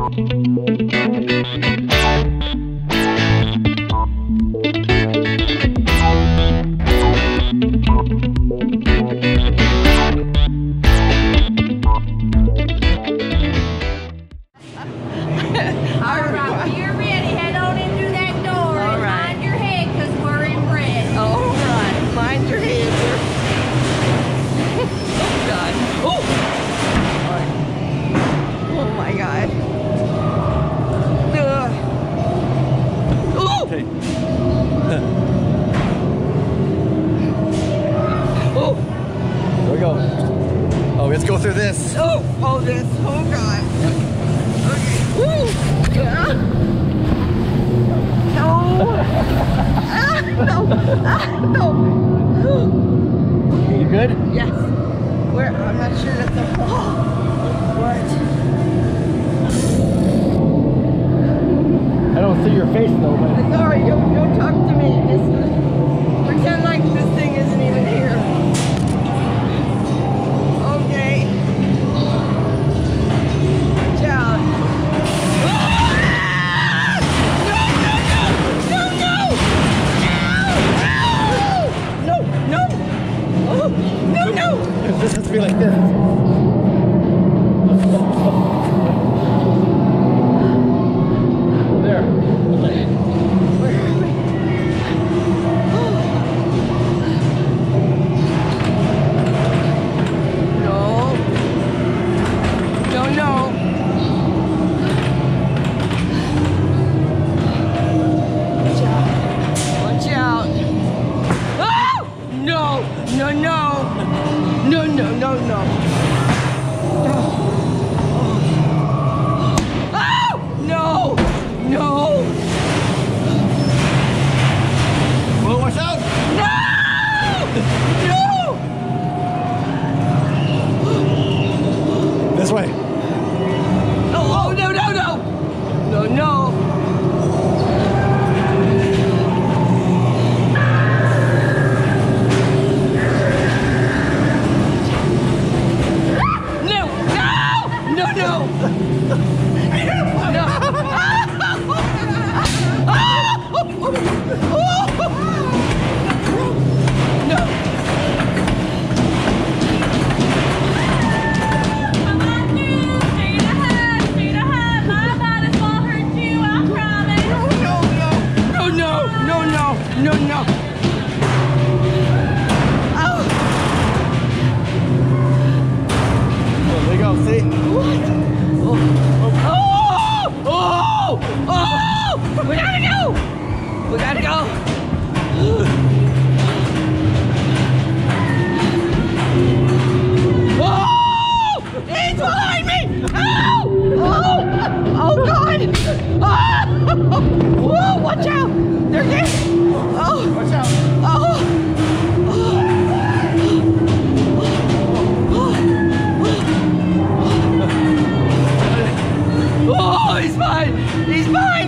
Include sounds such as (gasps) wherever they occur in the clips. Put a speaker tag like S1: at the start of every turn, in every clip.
S1: All through
S2: this.
S3: Oh. Oh this. Oh God. Okay. Woo. Ah. No. ah, no. Ah, no.
S2: You good?
S3: Yes. Where? I'm not sure that's a wall. (gasps) What?
S2: I don't see your face though, but
S3: Sorry, don't, don't talk to me. Just this
S2: has to be like this.
S3: We gotta go. We gotta go. (gasps) Oh, he's behind me. Oh, oh, oh God. Oh, (laughs) whoa, watch out. They're there. Oh,
S2: Watch out.
S3: oh. Oh, he's fine. He's behind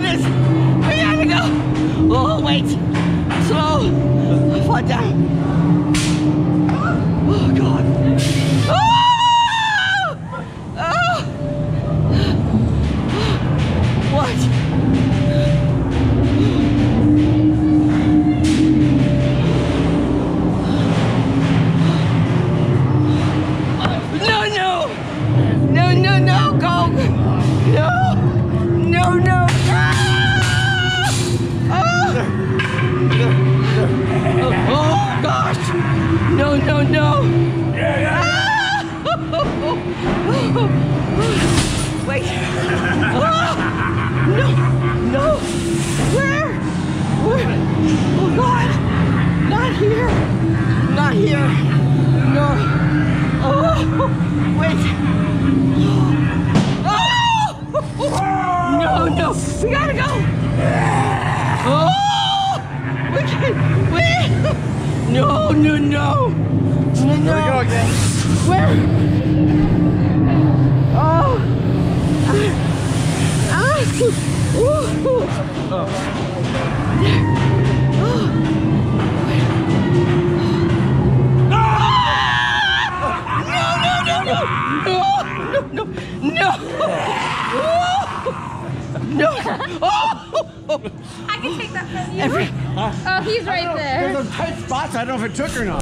S3: wait. Slow. Fall down. Oh, God! Not here! Not here! No! Oh! Wait! Oh! No, no! We gotta go! Oh! We can't! Wait! (laughs) No, no, no! No,
S2: There we go again.
S3: Where? Oh! Ah! Ah! Ooh! No, (laughs) no. Oh. (laughs)
S1: I can take that from you.
S3: Every.
S1: oh, he's right there.
S2: There's those tight spots. I don't know if it took or not.